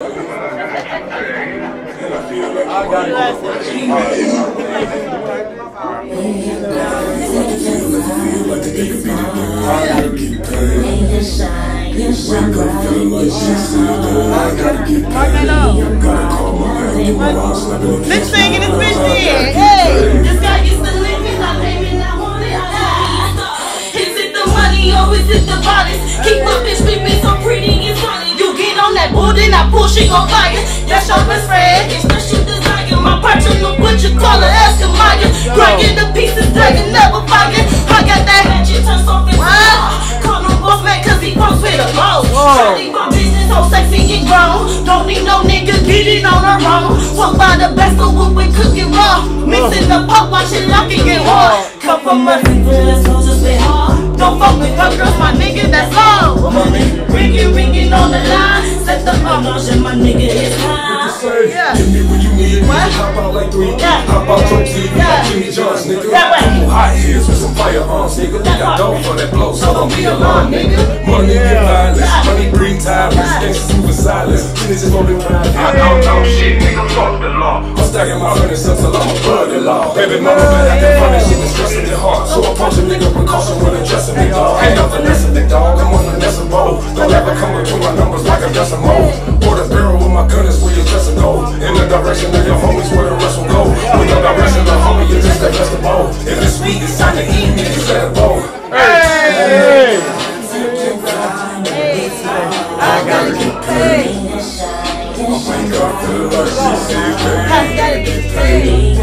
Lip singing this bitch did. Hey. This guy to live in I live in I want it. I Is it the money or is it the bodies? Keep bull, then I pull, she gon' fire. That's your best friend. The shit desire. My personal butcher, call her Oscar Mayer. Grinding the pieces, dragon never fire. I got that hatchet, turn something Call him boss man, cause he posts with a low. Shawty, my business so sexy and grown. Don't need no nigga, get on her own. Fuck by the best of what we cooking raw. Mixing the pot, watch it lock get hard. Come from let's go just be hard. Don't fuck with her girls, my nigga, that's all. My nigga is high. Yeah. Give me what you need, What? Hop out like three. Yeah. Hop out your TV Yeah. Jimmy John's, nigga. That way. Couple hot heels with some firearms, nigga. They got dough for that blow, so don't be alarmed, nigga. Money get violence, money bring tyrants. Gangsters moving silence, teenagers rolling around. I don't know shit, nigga. Fuck the law. I'm stacking my hundred cents till I'm a blood-in-law. Baby mama been acting funny, she been stressing it hard. So I punch a nigga direction homies, where the rest will go. With no direction of homie, you just. If it's sweet, it's time to eat, it go. I gotta get paid. Wake up, feel like she said, I gotta get paid.